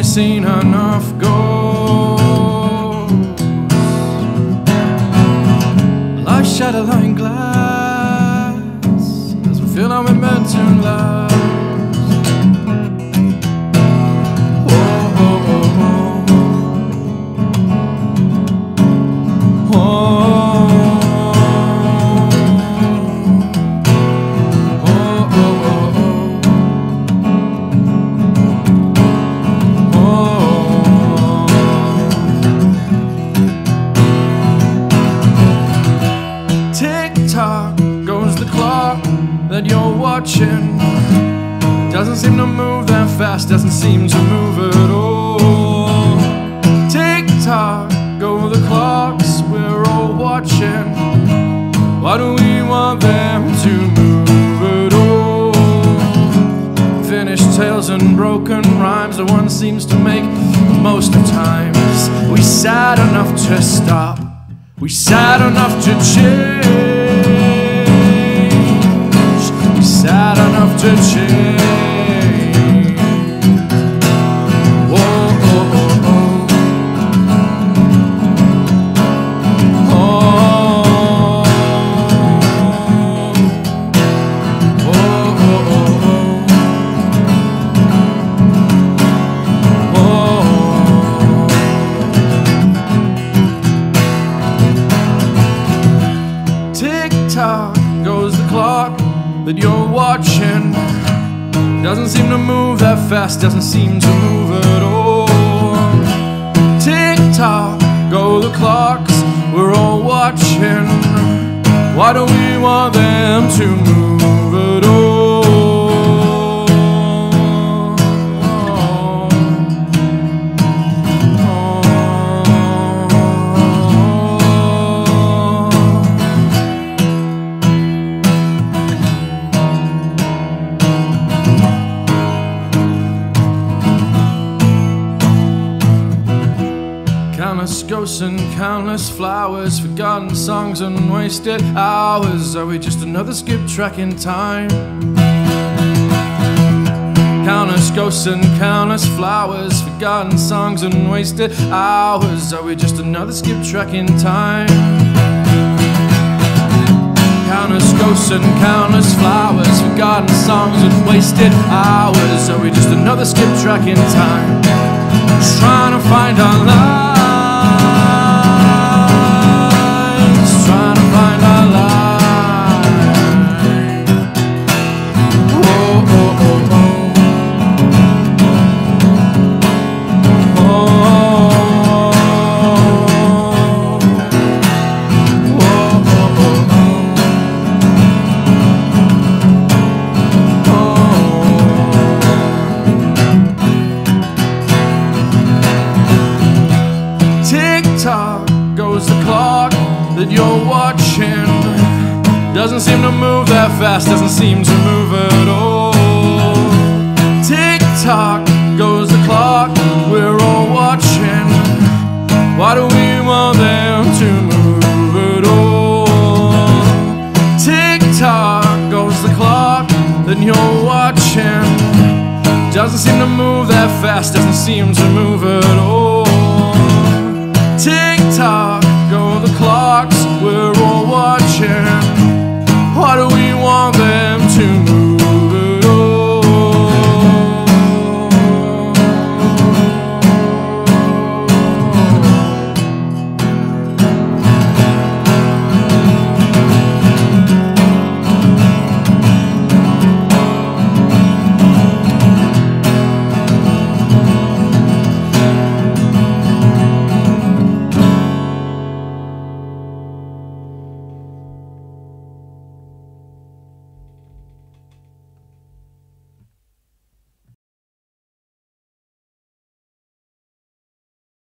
we seen enough ghosts? Watching. Doesn't seem to move that fast, doesn't seem to move at all. Tick tock go the clocks we're all watching. Why do we want them to move at all? Finished tales and broken rhymes, the one seems to make most of times. We sad enough to stop, we sad enough to change. To change. That you're watching. Doesn't seem to move that fast, doesn't seem to move at all. Tick tock go the clocks we're all watching. Why do we want them to move Countless ghosts and countless flowers, forgotten songs and wasted hours. Are we just another skip track in time? Countless ghosts and countless flowers, forgotten songs and wasted hours. Are we just another skip track in time? Countless ghosts and countless flowers, forgotten songs and wasted hours. Are we just another skip track in time? Trying to find our lives. that you're watching doesn't seem to move that fast, doesn't seem to move at all. Tick tock goes the clock, we're all watching. Why do we want them to move at all? Tick tock goes the clock, then you're watching. Doesn't seem to move that fast, doesn't seem to move at all. Tick tock here.